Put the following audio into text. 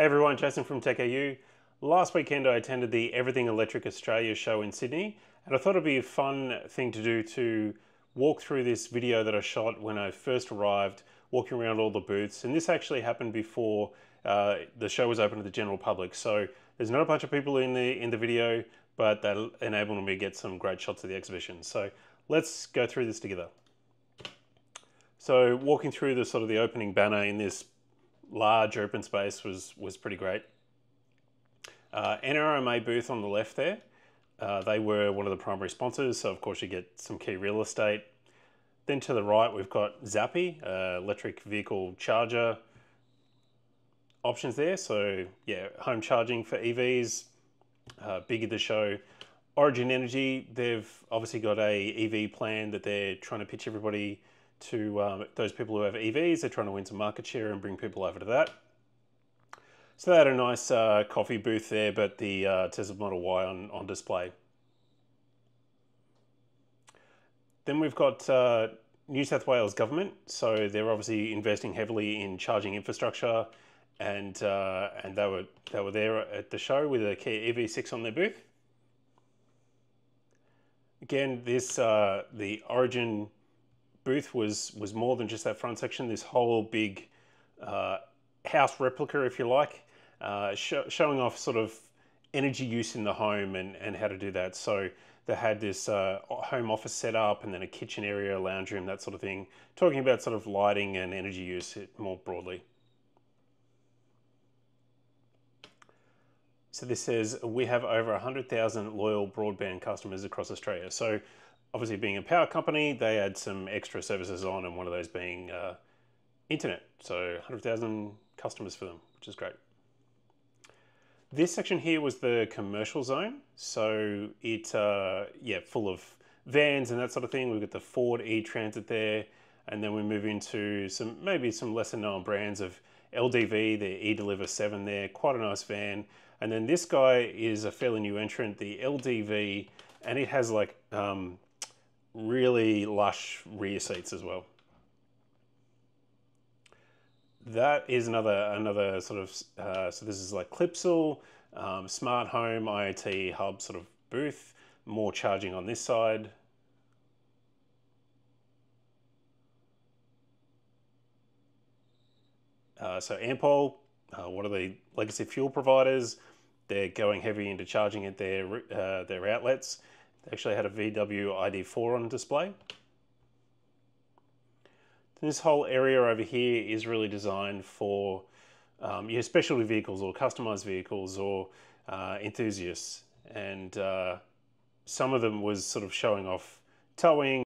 Hey everyone, Jason from TechAU. Last weekend I attended the Everything Electric Australia show in Sydney and I thought it'd be a fun thing to do to walk through this video that I shot when I first arrived, walking around all the booths. And this actually happened before uh, the show was open to the general public. So there's not a bunch of people in the, in the video, but that enabled me to get some great shots of the exhibition. So let's go through this together. So walking through the sort of the opening banner in this large open space was, was pretty great. Uh, NRMA booth on the left there, uh, they were one of the primary sponsors, so of course you get some key real estate. Then to the right, we've got Zappi, uh, electric vehicle charger options there. So yeah, home charging for EVs, uh, big at the show. Origin Energy, they've obviously got a EV plan that they're trying to pitch everybody to um, those people who have EVs. They're trying to win some market share and bring people over to that. So they had a nice uh, coffee booth there, but the uh, Tesla Model Y on, on display. Then we've got uh, New South Wales government. So they're obviously investing heavily in charging infrastructure, and uh, and they were they were there at the show with a Kia EV6 on their booth. Again, this uh, the Origin booth was was more than just that front section. This whole big uh, house replica, if you like, uh, sh showing off sort of energy use in the home and, and how to do that. So they had this uh, home office set up and then a kitchen area, a lounge room, that sort of thing, talking about sort of lighting and energy use more broadly. So this says we have over 100,000 loyal broadband customers across Australia. So obviously being a power company, they add some extra services on, and one of those being uh, internet. So 100,000 customers for them, which is great. This section here was the commercial zone. So it, uh, yeah, full of vans and that sort of thing. We've got the Ford E-Transit there. And then we move into some, maybe some lesser known brands of LDV, the E-Deliver 7 there, quite a nice van. And then this guy is a fairly new entrant, the LDV, and it has like um, really lush rear seats as well. That is another another sort of uh, so this is like Clipsal, um, smart home IoT hub sort of booth. More charging on this side. Uh, so Ampol, uh, one of the legacy fuel providers, they're going heavy into charging at their uh, their outlets. Actually had a VW ID4 on display. This whole area over here is really designed for um, your specialty vehicles or customized vehicles or uh, enthusiasts. And uh, some of them was sort of showing off towing